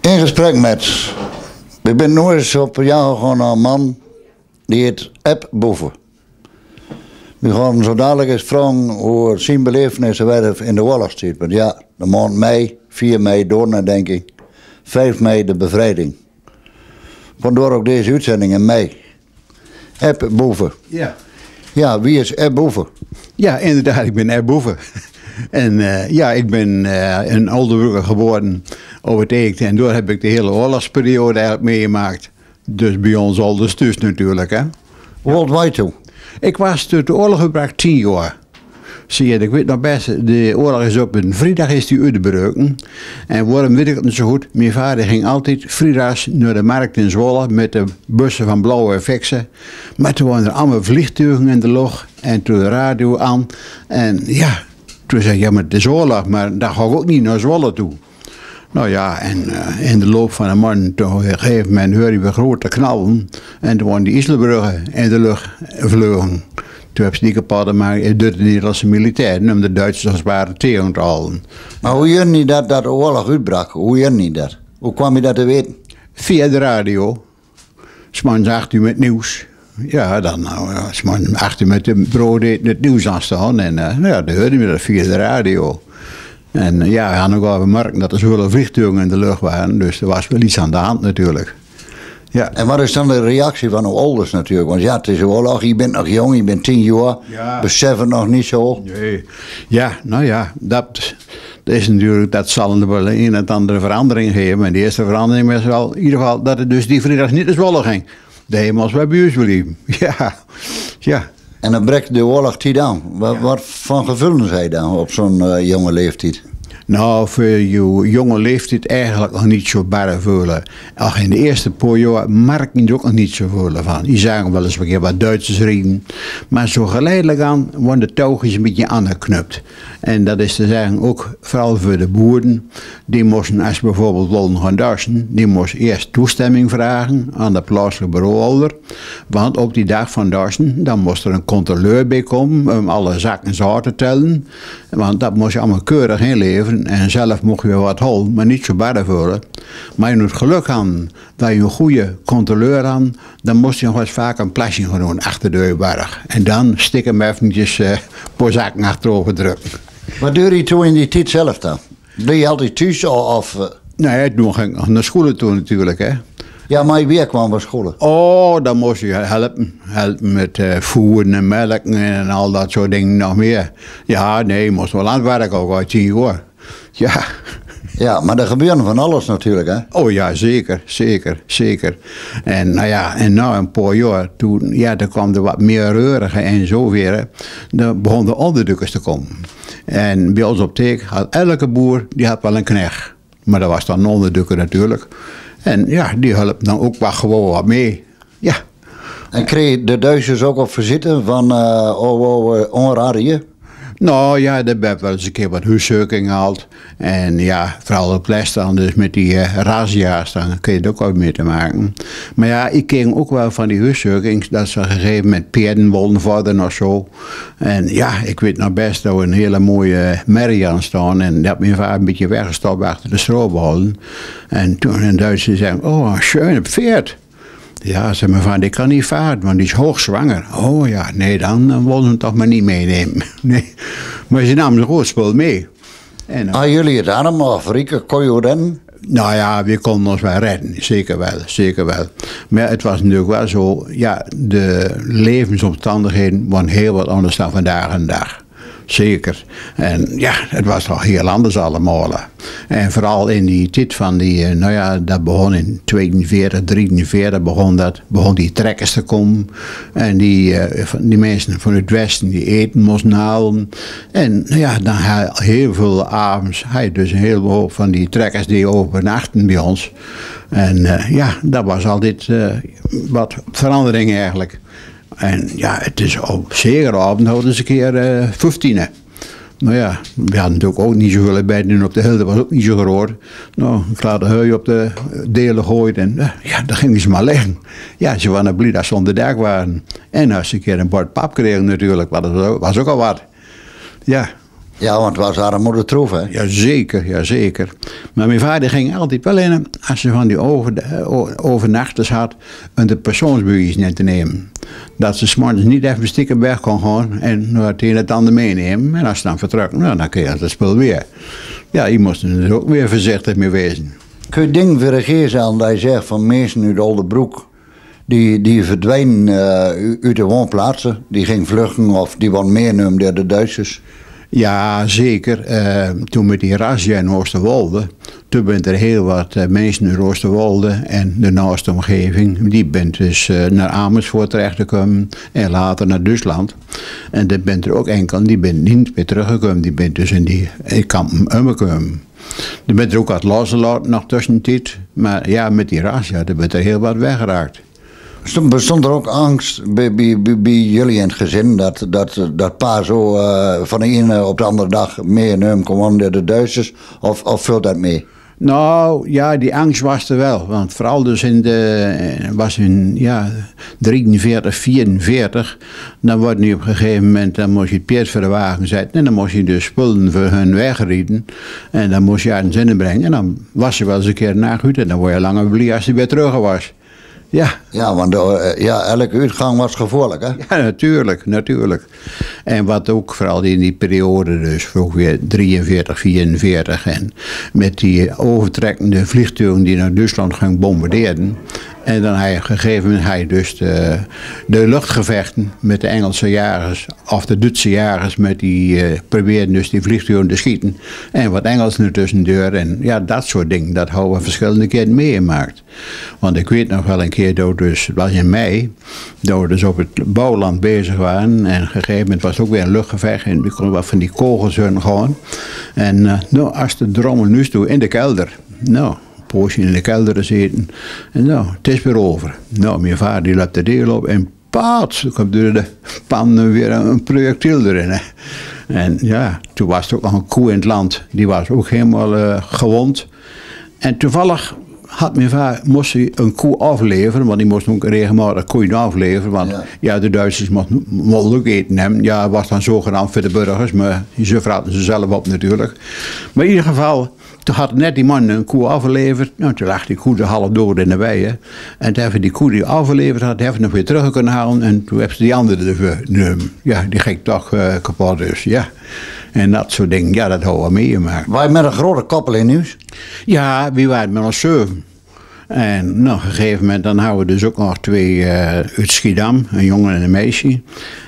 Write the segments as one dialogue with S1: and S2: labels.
S1: In gesprek met. Ik ben nooit eens op jou gewoon naar een man die het App Boeven. We gaan zo dadelijk eens vragen hoe zijn belevenissen werden in de oorlogstijd. Want ja, de maand mei, 4 mei Doornen denk ik, 5 mei de bevrijding. Vandaar ook deze uitzending in mei. App Boeven.
S2: Ja.
S1: Ja, wie is App Boeven?
S2: Ja, inderdaad, ik ben erboven. En eh, ja, ik ben eh, in Oldenburger geboren over het Eekte. En door heb ik de hele oorlogsperiode eigenlijk meegemaakt. Dus bij ons al de dus natuurlijk, hè.
S1: Je toen?
S2: Ik was toen de oorlog gebruikt tien jaar. Zie je, ik weet nog best, de oorlog is op een vrijdag is die uitgebroken. En waarom weet ik het niet zo goed? Mijn vader ging altijd vrijdags naar de markt in Zwolle met de bussen van blauwe fixen. Maar toen waren er allemaal vliegtuigen in de lucht en toen de radio aan. En ja, toen zei ik, ja maar het is oorlog, maar daar ga ik ook niet naar Zwolle toe. Nou ja, en eh, in de loop van de maand, toen op een gegeven moment hoorde we grote knallen. En toen waren die Iselbruggen in de lucht vlogen. Toen hebben ze die kapot gemaakt door de Nederlandse militairen, om de Duitsers als ware tegen te houden.
S1: Maar hoe je niet dat, dat de oorlog uitbrak? Hoe je niet dat? Hoe kwam je dat te weten?
S2: Via de radio. Smans acht uur met nieuws. Ja, dan nou, ja, smans acht uur met de brood eten, het nieuws aanstaan. En eh, nou ja, dan hoorde je dat via de radio. En eh, ja, we hadden ook wel gemerkt dat er zoveel vliegtuigen in de lucht waren. Dus er was wel iets aan de hand natuurlijk. Ja.
S1: En wat is dan de reactie van de ouders natuurlijk? Want ja, het is een oorlog, je bent nog jong, je bent tien jaar,
S2: Ja.
S1: besef het nog niet zo.
S2: Nee. Ja, nou ja, dat, dat is natuurlijk, dat zal er wel een en andere verandering geven. Maar de eerste verandering was wel in ieder geval dat het dus die vrijdag niet naar Zwolle ging. De hemels bij buurs bleven. Ja, ja.
S1: En dan breekt de oorlog die aan. Wat, wat van gevoelens hij dan op zo'n eh, jonge leeftijd?
S2: Nou, voor je jonge leeftijd eigenlijk nog niet zo barre voelen. Ach, in de eerste paar jaar merk je er ook nog niet zo voelen van. Je zagen wel eens een keer wat Duitsers reden. Maar zo geleidelijk aan worden de touwtjes een beetje aangeknupt. En dat is te zeggen ook vooral voor de boeren. Die moesten, als bijvoorbeeld wilden gaan darsen, die moesten eerst toestemming vragen aan de plaatselijke bureauhouder. Want op die dag van darsen, dan moest er een controleur bij komen om alle zakken zout te tellen. Want dat moest je allemaal keurig inleveren. En zelf mocht je wat hol, maar niet zo barre voelen. Maar je moet geluk hebben dat je een goede controleur had. Dan moest je nog eens vaak een plasje gaan doen achter de heuberg. En dan stikken hem eventjes eh, een paar zakken achterover drukken.
S1: Wat deed je toen in die tijd zelf dan? Deed je altijd thuis of... of, eh,
S2: Nee, toen ging ik naar school toe natuurlijk. Hè.
S1: Ja, maar je weer kwam van school.
S2: Oh, dan moest je helpen. Helpen met eh, voeren en melken en al dat soort dingen nog meer. Ja, nee, je moest wel aan het werk ook al tien jaar. Ja.
S1: Ja, maar er gebeurde van alles natuurlijk, hè?
S2: Oh ja, zeker, zeker, zeker. En nou ja, en na een paar jaar, toen, ja, toen kwam er wat meer reurige en zo weer. hè. Dan begonnen de onderdukkers te komen. En bij ons op Teek had elke boer, die had wel een knecht. Maar dat was dan een onderdukker natuurlijk. En ja, die hielp dan ook wel gewoon wat mee. Ja,
S1: En kreeg de Duitsers ook op verzitten van... eh oh, oh, onrarie?
S2: Nou ja, daar heb ik wel eens een keer wat huiszoeking gehaald. En ja, vooral op les dan, dus met die uh, razzia's, dan kun je het ook wel mee te maken. Maar ja, ik ken ook wel van die huiszoekings, dat ze gegeven met paarden wilden worden of zo. En ja, ik weet nog best dat we een hele mooie merrie aan staan. En dat mijn vader een beetje weggestopt achter de stroopballen. En toen een Duitser zei, oh, een schöne Pferd. Ja, zei mijn vader, ik kan niet varen, want die is hoogzwanger. Oh ja, nee, dan, dan wilden ze hem toch maar niet meenemen. Nee. Maar ze namen zijn roodspul mee. En,
S1: Ah, jullie het allemaal, of Rieke, kon je rennen?
S2: nou ja, we konden ons wel redden, zeker wel, zeker wel. Maar het was natuurlijk wel zo, ja, de levensomstandigheden waren heel wat anders dan vandaag en dag. Zeker. En ja, het was toch heel anders allemaal. En vooral in die tijd van die, eh, nou ja, dat begon in 42, 43 begon dat, begon die trekkers te komen. En die, eh, die mensen van het westen die eten moesten halen. En nou ja, dan heel veel avonds, je dus een heleboel van die trekkers die overnachten bij ons. En eh, ja, dat was altijd eh, wat verandering eigenlijk. En ja, het is op zekere avond hadden ze een keer eh 15. Nou ja, we hadden natuurlijk ook niet zoveel bij en op de hilde was ook niet zo groot. Nou, ik laat de heu op de delen gooien en eh, ja, dan gingen ze maar liggen. Ja, ze waren blij dat ze onder de dak waren. En als ze een keer een bord pap kregen natuurlijk, dat was ook al wat. Ja,
S1: Ja, want het was armoede troef, hè?
S2: Jazeker, jazeker. Maar mijn vader ging altijd wel in, als ze van die over, o- overnachters had, een de persoonsbewijs net te nemen. Dat ze s'morgens niet even stiekem weg kon gaan en het een en het ander meenemen. En als ze dan vertrok, nou, dan kreeg je het spul weer. Ja, je moest er dus ook weer voorzichtig mee wezen.
S1: Kun je ding geest aan dat je zegt van mensen uit Oldebroek, die, die verdwijnen eh, uit de woonplaatsen, die ging vluchten of die worden meegenomen door de Duitsers.
S2: Ja, zeker. Eh, toen met die razzia in Oosterwolde, toen bent er heel wat eh, mensen in Oosterwolde en de naaste omgeving, die bent dus eh, naar Amersfoort terechtgekomen en later naar Duitsland. En er bent er ook enkel, die bent niet meer teruggekomen, die bent dus in die in kampen omgekomen. Er bent er ook wat losgelaten nog tussentijd, maar ja, met die razzia, er bent er heel wat weggeraakt.
S1: Stond- Bestond er ook angst bij, bij, jullie in het gezin dat, dat, dat pa zo eh, van de ene op de andere dag kon worden door de Duitsers? Of, of vult dat mee?
S2: Nou, ja, die angst was er wel. Want vooral dus in de, was in, ja, 43, 44, dan wordt nu op een gegeven moment, dan moest je het voor de wagen zetten en dan moest je de spullen voor hun wegrieden. En dan moest je uit zinnen brengen en dan was je wel eens een keer naar en dan word je langer blij als je weer terug was. Ja,
S1: Ja, want eh, ja, elke uitgang was gevaarlijk, hè?
S2: ja, natuurlijk, natuurlijk. En wat ook vooral in die periode, dus ongeveer 43, 44, en met die overtrekkende vliegtuigen die naar Duitsland gaan bombarderen. En dan hij op een gegeven moment hij dus de, de luchtgevechten met de Engelse jagers, of de Duitse jagers, met die eh, probeerden dus die vliegtuigen te schieten. En wat Engelsen er tussendoor. En ja, dat soort dingen, dat hebben we verschillende keren meegemaakt. Want ik weet nog wel een keer dat dus, het was in mei, dat we dus op het bouwland bezig waren. En op een gegeven moment was het ook weer een luchtgevecht. En we konden wat van die kogels hun gewoon. En eh, nou, als de drommel nu toe in de kelder. Nou, poosje in de kelder gezeten. En nou, het is weer over. Nou, mijn vader die loopt de deel op en paats, komt door de pan weer een projectiel erin. Hè. En ja, toen was er ook nog een koe in het land. Die was ook helemaal eh, gewond. En toevallig had mijn vader, moest hij een koe afleveren, want die moest ook regelmatig koeien afleveren. Want
S1: Ja.
S2: ja, de Duitsers mochten ook eten hebben. Ja, het was dan zogenaamd voor de burgers, maar ze vraten ze zelf op natuurlijk. Maar in ieder geval, toen had net die man een koe afgeleverd. Nou, toen lag die koe de half dood in de weien. En toen hebben die koe die afgeleverd had, hebben nog weer terug kunnen halen. En toen hebben ze die andere ervoor. Ja, die ging toch eh, kapot dus, ja. En dat soort dingen, ja, dat houden we meegemaakt.
S1: Wij met een grote koppel in nieuws.
S2: Ja, wie waren met ons zeven. En nou, op een gegeven moment dan houden we dus ook nog twee eh, uit Schiedam, een jongen en een meisje.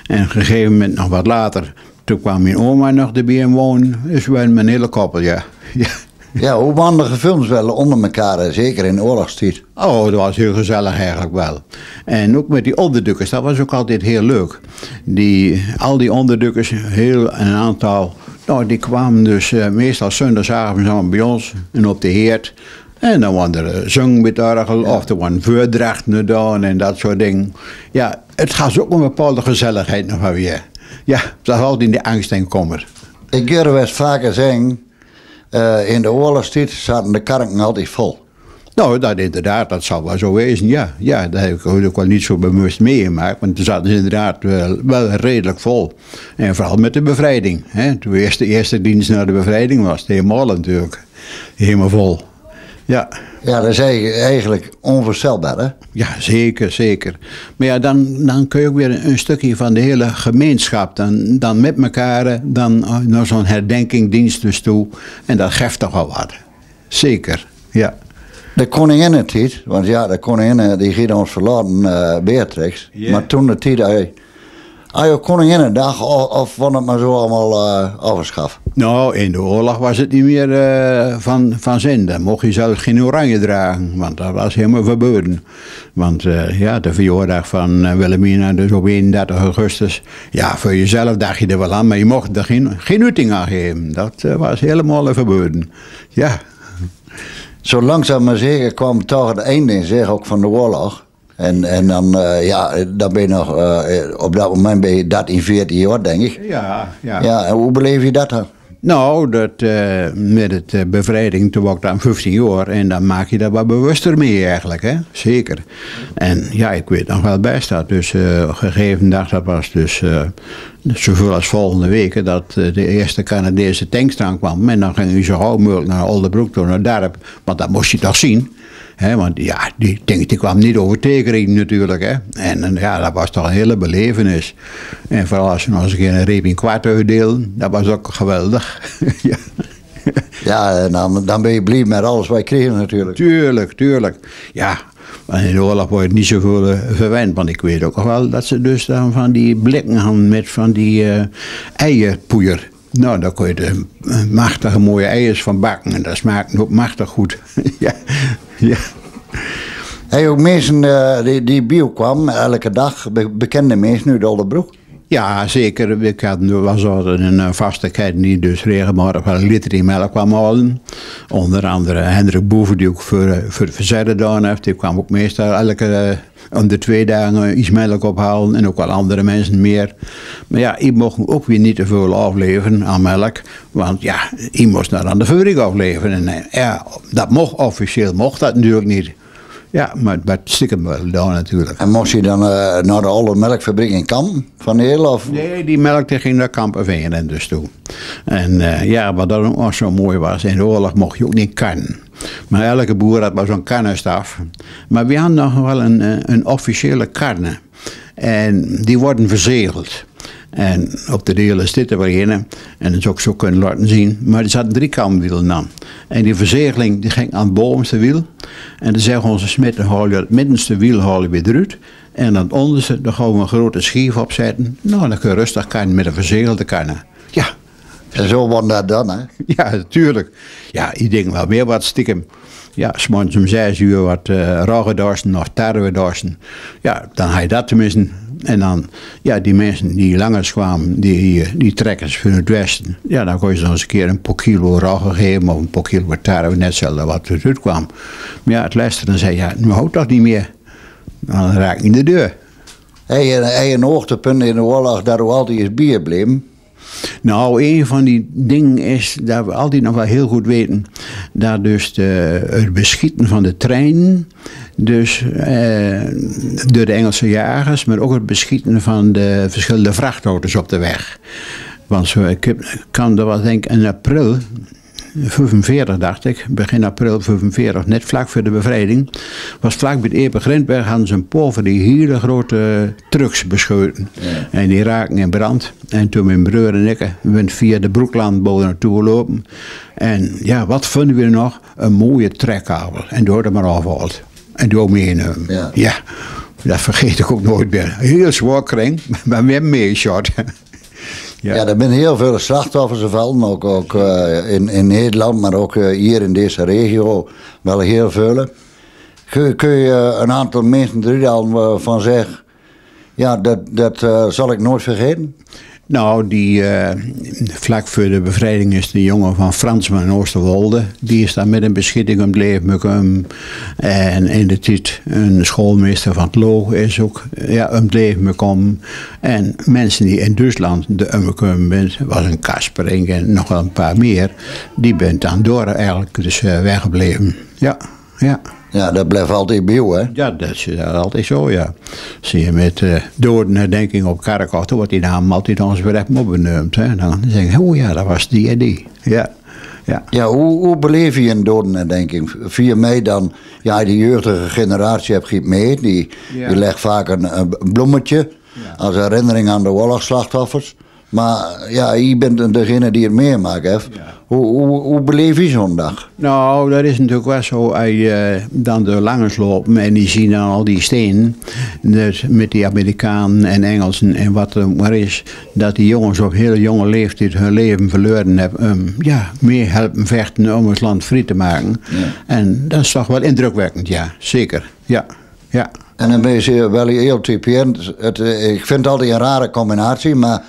S2: En op een gegeven moment nog wat later, toen kwam mijn oma nog erbij wonen. Dus we waren met een hele koppel, ja. ja.
S1: Ja, hoe wandige films wel onder elkaar, hè, zeker in oorlogstijd.
S2: Oh, dat was heel gezellig eigenlijk wel. En ook met die onderdukkers, dat was ook altijd heel leuk. Die, al die onderdukkers, heel een aantal, nou, die kwamen dus eh, meestal zondagsavond allemaal bij ons en op de heerd. En dan waren er zangbetargel of er waren voordrachten gedaan en dat soort dingen. Ja, het gaat ook een bepaalde gezelligheid nog wel weer. Ja, dat altijd in de angst en kommer.
S1: Ik hoor wel eens vaker zeggen, eh, in de oorlogstijd zaten de karken altijd vol.
S2: Nou, dat inderdaad, dat zal wel zo wezen, ja. Ja, dat heb ik ook wel niet zo bewust meegemaakt, want toen zaten ze inderdaad wel, wel redelijk vol. En vooral met de bevrijding. Hè. De eerste dienst naar de bevrijding was, helemaal natuurlijk. Helemaal vol. Ja,
S1: Ja, dat is eigenlijk- onvoorstelbaar, hè?
S2: ja zeker, zeker. Maar ja, dan, dan kun je ook weer een, stukje van de hele gemeenschap, dan, dan met elkaar, eh, dan eh, naar zo'n herdenkingdienst dus toe. En dat geeft toch wel wat. Zeker, ja.
S1: De koninginnentijd, want ja, de koningin die ging ons verlaten, eh Beatrix. Maar toen de tijd, eh, ah, je koninginnedag of, of van het maar zo allemaal eh afgeschaft.
S2: Nou, in de oorlog was het niet meer eh, van, van zin. Dan mocht je zelfs geen oranje dragen, want dat was helemaal verboden. Want eh, ja, de verjaardag van Wilhelmina, dus op 31 augustus. Ja, voor jezelf dacht je er wel aan, maar je mocht er geen, geen uiting aan geven. Dat was helemaal verboden. Ja,
S1: Zo langzaam maar zeker kwam toch het einde in zich ook van de oorlog. En, en dan, eh, ja, dan ben je nog, eh, op dat moment ben je 13, 14 jaar, denk ik.
S2: ja, ja.
S1: Ja, en hoe beleef je dat dan?
S2: Nou, dat, uh, met het bevrijding, toen was ik dan 15 jaar en dan maak je daar wat bewuster mee eigenlijk, hè? zeker. En ja, ik weet nog wel bij staat, dus uh, gegeven dag, dat was dus zoveel als volgende week, dat de eerste Canadese tank kwam. En dan ging u zo gauw mogelijk naar Oldenbroek toe, naar Darp, want dat moest je toch zien. He, want ja, die denk die kwam niet over Tekering natuurlijk. Hè. En, en, ja, dat was toch een hele belevenis. En vooral als je nog eens een keer een reep in kwart uitdeelde, dat was ook geweldig. ja.
S1: ja, en dan, dan ben je blij met alles wat je kreeg natuurlijk.
S2: Tuurlijk, tuurlijk. Ja, en in de oorlog word je niet zoveel uh, verwend. Want ik weet ook wel dat ze dus dan van die blikken hadden met van die uh, eierpoeier. Nou, daar kon je de machtige mooie eiers van bakken. En dat smaakt ook machtig goed. ja, ja.
S1: Hey, ook mensen uh, die, die bio kwam elke dag, bekende mensen uit Oldebroek?
S2: Ja, zeker. Ik had, was altijd een vastigheid die dus regelmatig wel liter in melk kwam halen. Onder andere Hendrik Boeven, die ook voor, voor het verzet gedaan heeft. Die kwam ook meestal elke om de twee dagen iets melk ophalen en ook wel andere mensen meer. Maar ja, ik mocht ook weer niet te veel afleveren aan melk, want ja, ik moest naar aan de fabriek afleveren. En ja, dat mocht officieel, mocht dat natuurlijk niet. Ja, maar het stiekem wel natuurlijk.
S1: En moest je dan uh, naar de oude melkfabriek in Kamp van heel of?
S2: Nee, die melk die ging naar Kampen en dus toe. En uh, ja, wat dan ook zo mooi was, in de oorlog mocht je ook niet kan. Maar elke boer had maar zo'n kannenstaf. Maar we hadden nog wel een, eh, een officiële karne. En die worden verzegeld. En op de deel is dit er beginnen. En dat is ook zo kunnen laten zien. Maar er zaten drie kamwielen aan. En die verzegeling die ging aan het bovenste wiel. En dan zeggen onze smitten, haal je het middenste wiel haal je weer eruit. En aan het onderste, daar gaan we een grote schief opzetten. Nou, dan kun je rustig kan met een verzegelde kannen. Ja.
S1: En zo wordt dat dan, hè?
S2: Ja, natuurlijk. Ja, ik denk wel meer wat stiekem. Ja, s'morgens om zes uur wat uh, roggendorsten of tarwedorsten. Ja, dan ga je dat tenminste. En dan, ja, die mensen die langers kwamen, die, die trekkers van het westen. Ja, dan kon je ze nog eens een keer een paar kilo rogge geven of een paar kilo tarwe, net zelfde wat eruit kwam. Maar ja, het dan zei ja, nu houdt toch niet meer. Dan raak ik in de deur.
S1: Hij een, hoogtepunt in de oorlog dat we altijd is bier bleven.
S2: Nou, een van die dingen is dat we altijd nog wel heel goed weten dat dus de, het beschieten van de trein, dus eh, door de Engelse jagers, maar ook het beschieten van de verschillende vrachtauto's op de weg. Want zo, ik kan er wel denken in april 45 dacht ik, begin april 45, net vlak voor de bevrijding, was vlak bij het Epe Grindberg hadden ze een die hele grote trucks beschoten. En die raken in brand. En toen mijn broer en ik ben via de Broeklandbode naartoe gelopen. En ja, wat vonden we nog? Een mooie trekkabel. En door er maar afgehaald. En door meenemen. Ja. ja. Dat vergeet ik ook nooit meer. Heel zwaar kring, maar met meeshot.
S1: Ja. er zijn heel veel slachtoffers gevallen, ook, ook uh, in, in Nederland, maar ook uh, hier in deze regio wel heel veel. Kun, kun je een aantal mensen er al van zeggen, ja, dat, dat zal ik nooit vergeten?
S2: Nou, die, uh, vlak voor de bevrijding is de jongen van Fransman Oosterwolde. Die is daar met een beschikking om het leven. En in de tijd een schoolmeester van het Loog is ook ja, om het leven. En mensen die in Duitsland de omgekomen zijn, was een Kaspering en nog wel een paar meer. Die bent dan door eigenlijk dus uh, weggebleven. Ja, ja.
S1: Ja, dat blijft altijd bij hè?
S2: Ja, dat is altijd zo, ja. Zie je met uh, dodenherdenking op Kerkhof, wordt die naam altijd ons weer even benoemd. Hè. Dan zeg je, oh ja, dat was die en die. Ja.
S1: Ja, ja hoe, hoe beleef je een dodenherdenking? Via mij dan, ja, die jeugdige generatie hebt geen mee. Die, die legt vaak een, een bloemetje als herinnering aan de oorlogsslachtoffers. Maar ja, je bent degene die het meemaakt heeft. Hoe, hoe, hoe beleef je zo'n dag?
S2: Nou, dat is natuurlijk wel zo. Als je uh, dan de langers loopt en die zien dan al die stenen. Dus met die Amerikanen en Engelsen en wat er maar is. Dat die jongens op hele jonge leeftijd hun leven verloren hebben. Um, ja, meer helpen vechten om het land vrij te maken. En dat is toch wel indrukwekkend, ja. Zeker, ja. ja.
S1: En dan ben je wel heel typerend. Eh, ik vind het altijd een rare combinatie, maar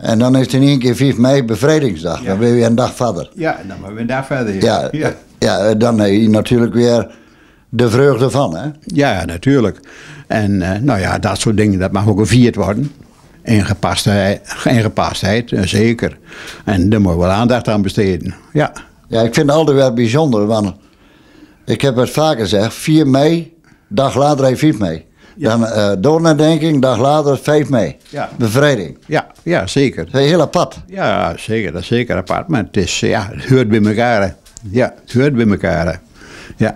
S1: en dan is het in één keer 5 mei bevrijdingsdag. Dan ben je weer een dag verder.
S2: Ja, dan ben we een dag verder.
S1: Ja, ja. ja dan heb je natuurlijk weer de vreugde van, hè?
S2: Ja, natuurlijk. En uh, nou ja, dat soort dingen, dat mag ook gevierd worden. ingepastheid, ingepastheid eh, zeker. En daar moet je wel aandacht aan besteden. Ja.
S1: Ja, ik vind het altijd wel bijzonder, want ik heb het vaker gezegd, 4 mei, dag later hij 5 mei. Dan uh, doornadenking, dag later 5 mei.
S2: Ja.
S1: Bevrijding.
S2: Ja, ja, zeker.
S1: Dat is heel apart.
S2: Ja, zeker. Dat is zeker apart. Maar het, is, ja, het hoort bij elkaar. hè. Ja, het hoort bij elkaar. hè. Ja.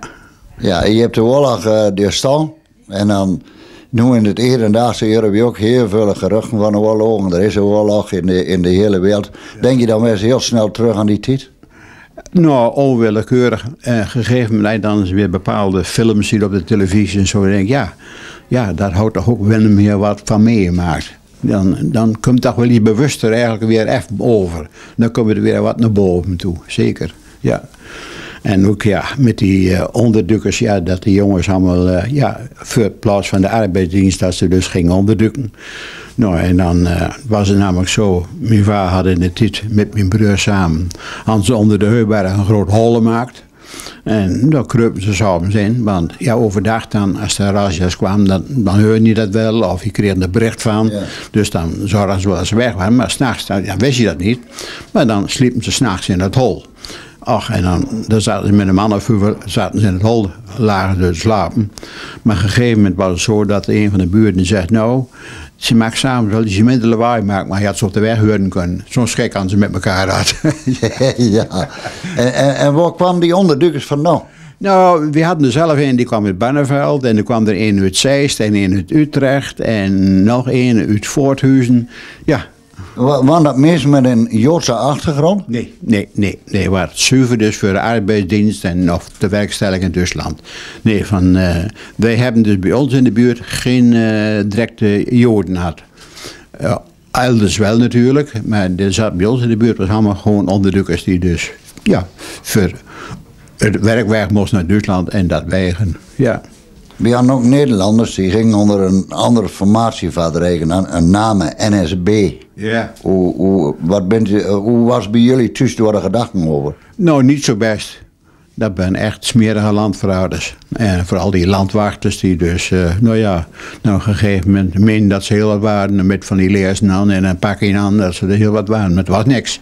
S1: Ja, je hebt de oorlog uh, doorstaan. En dan, nu in het hedendaagse heb je ook heel veel geruchten van de oorlogen. Er is een oorlog in de, in de hele wereld. Denk je dan weer eens heel snel terug aan die tijd?
S2: Nou, onwillekeurig. Eh, gegeven moment dan is weer bepaalde films zien op de televisie en zo. Denk ik, ja, ja, daar houdt toch ook wel meer wat van meegemaakt. Dan, dan komt toch wel iets bewuster eigenlijk weer even over. Dan we er weer wat naar boven toe, zeker. Ja. En ook ja, met die eh, onderdukkers, ja, dat die jongens allemaal, eh, ja, voor plaats van de arbeidsdienst, dat ze dus gingen onderdukken. Nou, en dan eh, was het namelijk zo, mijn vader had in de tijd met mijn broer samen, hadden ze onder de Heuberg een groot hol gemaakt. En daar kreupen ze s'avonds in, want ja, overdag dan, als de razzia's kwamen, dan, dan hoorde je dat wel, of je kreeg er bericht van.
S1: Ja.
S2: Dus dan zorgden ze wel dat ze weg waren, maar s'nachts, dan ja, wist je dat niet. Maar dan sliepen ze s'nachts in het hol. Ach, en dan, dan zaten ze met een man of zaten ze in het hol, lagen ze te slapen. Maar op een gegeven moment was het zo dat een van de buurten zegt, nou, ze maakt samen wel minder lawaai maken, maar je had ze op de weg horen kunnen. Zo'n schrik hadden ze met elkaar uit.
S1: ja. En, en, en waar kwam die onderdukkers vandaan?
S2: Nou, we hadden er zelf een, die kwam uit Barneveld. En er kwam er een uit Zeist en een uit Utrecht. En nog een uit Voorthuizen. Ja.
S1: Wa- Waren dat mensen met een Joodse achtergrond?
S2: Nee, nee, nee. Nee, waar zuiver dus voor de arbeidsdienst en of de werkstelling in Duitsland. Nee, van, eh, wij hebben dus bij ons in de buurt geen eh, directe Joden gehad. Ja, elders wel natuurlijk, maar er zat bij ons in de buurt was allemaal gewoon onderdukkers die dus, ja, voor het werk weg moesten naar Duitsland en dat wegen. Ja.
S1: We hadden ook Nederlanders die gingen onder een andere formatievat rekenen, een naam NSB.
S2: Ja.
S1: Hoe, hoe, wat bent u, hoe was bij jullie thuis door de gedachten over?
S2: Nou, niet zo best. Dat zijn echt smerige landverhouders. En vooral die landwachters die dus, eh, nou ja, nou op een gegeven moment meenden dat ze heel wat waren. Met van die leersen aan en een pakje aan, dat ze er heel wat waren. Maar het was niks.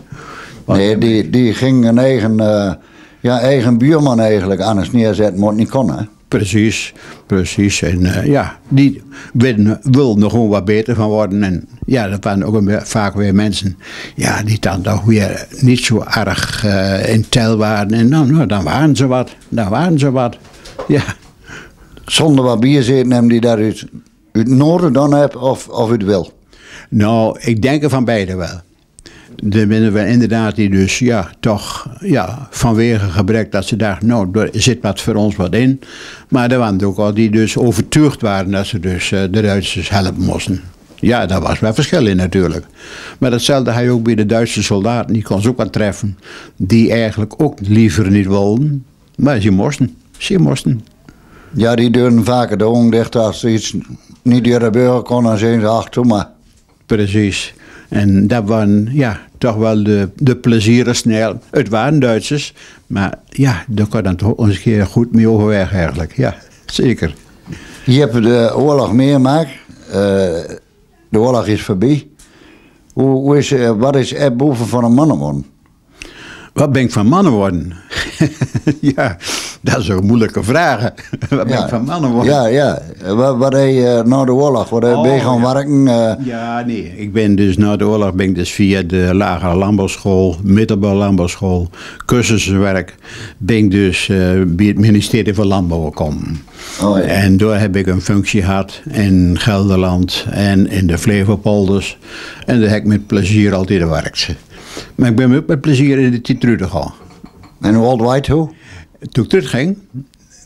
S1: Nee, die, die ging een eigen, eh, ja, eigen buurman eigenlijk aan het neerzetten, maar het niet kon. Hè?
S2: Precies, precies. En eh, ja, die wilden, wilden er gewoon wat beter van worden. En ja, dat waren ook vaak weer mensen ja, die dan toch weer niet zo erg eh, in tel waren. En dan, nou, dan waren ze wat, dan waren ze wat. Ja.
S1: Zonder wat bier zitten hem die daar uit, uit het noorden dan hebt of, of uit wil.
S2: Nou, ik denk er van beide wel. Er zijn wel inderdaad die dus, ja, toch, ja, vanwege gebrek dat ze dachten, nou, er zit wat voor ons wat in. Maar er waren ook al die dus overtuigd waren dat ze dus eh, de Duitsers helpen moesten. Ja, daar was wel verschil in natuurlijk. Maar datzelfde je ook bij de Duitse soldaten, die kon ze ook wat treffen, die eigenlijk ook liever niet wilden. Maar ze moesten, ze moesten.
S1: Ja, die deuren vaker de ogen dicht als ze iets niet door de burger kon, dan zeggen ze, ach, doe maar.
S2: Precies. En dat waren ja, toch wel de, de plezieren snel. Het waren Duitsers, maar ja, daar kan dan toch eens een keer goed mee overweg eigenlijk. Ja, zeker.
S1: Je hebt de oorlog meegemaakt. Eh, de oorlog is voorbij. Hoe, hoe is, eh, wat is er boven van een mannenman?
S2: Wat ben ik van mannen worden? ja, dat is een moeilijke vraag. Wat ben ik van mannen worden?
S1: Ja, ja. Wat, wat heb je eh, na de oorlog? Je
S2: Oh,
S1: ben je gaan
S2: ja.
S1: werken? eh,
S2: Ja, nee. Ik ben dus na de oorlog ben ik dus via de lagere landbouwschool, middelbare landbouwschool, cursuswerk, ben ik dus eh, bij het ministerie van Landbouw gekomen.
S1: Oh, ja.
S2: En daar heb ik een functie gehad in Gelderland en in de Flevopolders. En daar heb ik met plezier altijd gewerkt. Maar ik ben ook met plezier in de tijd teruggegaan.
S1: En hoe was je toen?
S2: Ik terugging,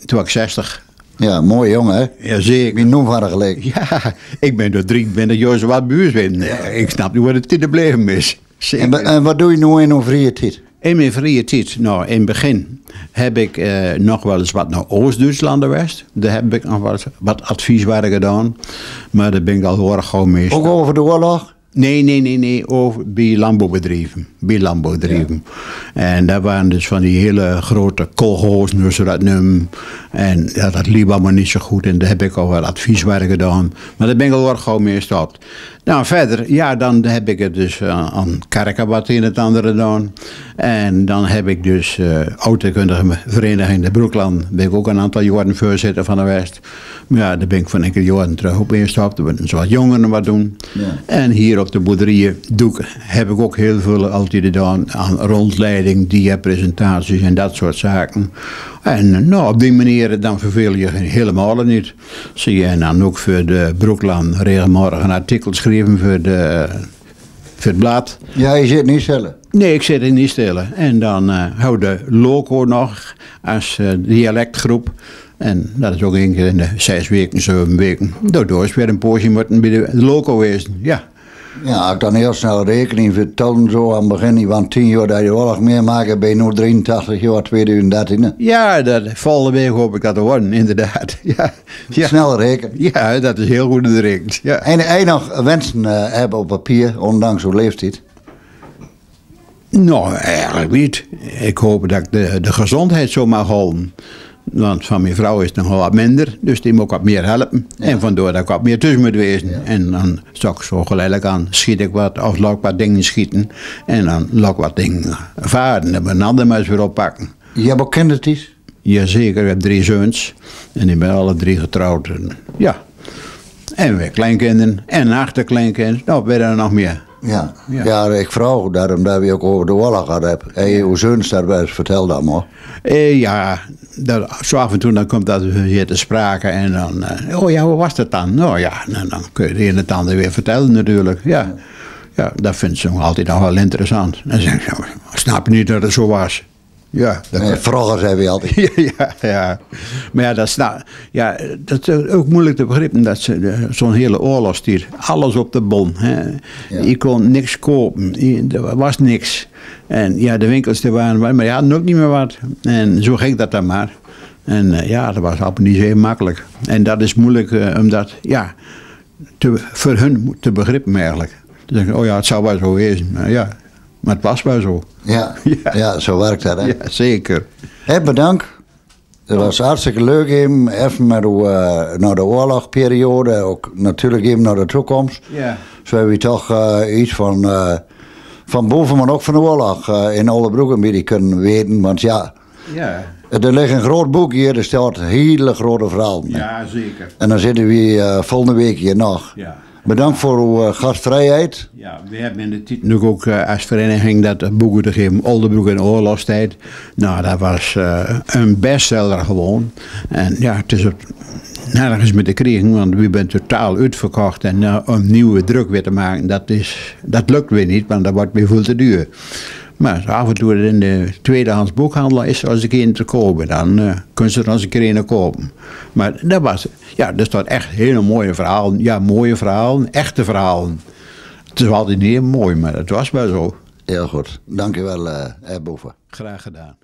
S2: toen was ik 60.
S1: Ja, mooi jongen, hè?
S2: Jazeker.
S1: Wie noem van gelegen.
S2: Ja, ik ben door 23 jaar zo wat buurs ben. Ik snap niet wat het in de blijven is. Zeker.
S1: En, en wat doe je nu in een vrije tijd?
S2: In mijn vrije tijd, nou in het begin heb ik eh, nog wel eens wat naar Oost-Duitsland geweest. Daar heb ik nog wat, wat advieswerk gedaan. Maar daar ben ik al erg gauw mee.
S1: Ook over de oorlog?
S2: Nee, nee, nee, nee, over bij landbouwbedrijven. Bij landbouwbedrijven. En daar waren dus van die hele grote kolgozen, dat noemen. En ja, dat liep allemaal niet zo goed. En daar heb ik al wat advieswerk gedaan. Maar daar ben ik al wat gauw mee gestopt. Nou, verder, ja, dan heb ik het dus uh, aan kerken wat in het andere gedaan. En dan heb ik dus uh, autokundige vereniging de Broekland. Ben ik ook een aantal jaren voorzitter van de West. Maar ja, daar ben ik van enkele jaren terug op ingestapt. We zo wat jongeren wat doen. Ja. En hier op de boerderijen doe ik, heb ik ook heel veel altijd gedaan aan rondleiding, dia-presentaties en dat soort zaken. En nou, op die manier dan verveel je helemaal niet. Zie je en dan ook voor de Broekland regelmatig een artikel schrijven voor, de, voor het blad.
S1: Ja, je zit niet stellen.
S2: Nee, ik zit in niet stellen. En dan uh, hou de loco nog als uh, dialectgroep. En dat is ook één keer in de zes weken, zeven weken. Daardoor is weer een poosje moeten bij de loco wezen. Ja.
S1: Ja, ik dan heel snel rekening vertellen zo aan het begin van 10 jaar dat je oorlog meemaken bij nu 83 jaar 2013.
S2: Ja, dat volgende week hoop ik dat worden, inderdaad. Ja, ja.
S1: Snel rekenen.
S2: Ja, dat is heel goed gerekend. Ja.
S1: En hij nog wensen uh, hebben op papier, ondanks uw leeftijd?
S2: Nou, eigenlijk niet. Ik hoop dat ik de, de gezondheid zo mag houden. Want van mijn vrouw is het nog wat minder, dus die moet ook wat meer helpen. En vandoor dat ik wat meer tussen moet wezen. En dan zou ik zo geleidelijk aan, schiet ik wat, of laat ik wat dingen schieten. En dan laat ik wat dingen varen en mijn handen maar eens weer oppakken.
S1: Je hebt ook kindertjes?
S2: Jazeker, ik heb drie zoons. En ik ben alle drie getrouwd. En, ja. En weer kleinkinderen en achterkleinkinderen. Nou, ben er nog meer.
S1: Ja. ja. Ja. ik vraag daarom dat we ook over de oorlog gehad hebben. Hey, hoe zoons daarbij, vertel dat maar.
S2: Eh, ja, dat, zo af en toe dan komt dat weer te sprake en dan, uh, oh ja, hoe was dat dan? Nou ja, dan, dan kun je het een en het ander weer vertellen natuurlijk, ja. Ja, dat vindt ze nog altijd nog wel interessant. Dan zeg ze, snap je niet dat het zo was? Ja,
S1: dat zijn we altijd.
S2: ja, ja. Maar ja, dat is, nou, ja, dat is ook moeilijk te begrijpen dat ze zo'n hele oorlogstier, alles op de bon. Hè. Ja. Je kon niks kopen, er was niks. En ja, de winkels er waren, maar ja, ook niet meer wat. En zo ging dat dan maar. En uh, ja, dat was allemaal niet zo makkelijk. En dat is moeilijk uh, om dat, ja, te, voor hun te begrijpen eigenlijk. Te zeggen, oh ja, het zou wel zo wezen. Maar ja, maar het was wel zo.
S1: Ja, ja. ja zo werkt dat, hè?
S2: Ja, zeker.
S1: Hey, bedankt. Het was hartstikke leuk even, even met uh, naar de oorlogperiode, ook natuurlijk even naar de toekomst.
S2: Ja.
S1: Zo hebben we toch uh, iets van, uh, van boven, maar ook van de oorlog in alle broeken een kunnen weten. Want ja,
S2: ja.
S1: er ligt een groot boek hier, er staat hele grote verhaal.
S2: Ja, zeker.
S1: En dan zitten we volgende week hier nog.
S2: Ja.
S1: Bedankt voor uw uh, gastvrijheid.
S2: Ja, we hebben in de titel nog ook uh, als vereniging dat boek te geven, Oldenbroek in oorlogstijd. Nou, dat was uh, een bestseller gewoon. En ja, het is nergens met te krijgen, want we zijn totaal uitverkocht. En om nieuwe druk weer te maken, dat, is, dat lukt weer niet, want dat wordt weer veel te duur. Maar af en toe in de tweedehands boekhandel is als een keer te kopen. Dan uh, kunnen ze er als een keer een kopen. Maar dat was, ja, dat staat echt hele mooie verhalen. Ja, mooie verhalen, echte verhalen. Het is altijd niet mooi, maar het was wel zo.
S1: Heel goed. Dankjewel, uh, Boven.
S2: Graag gedaan.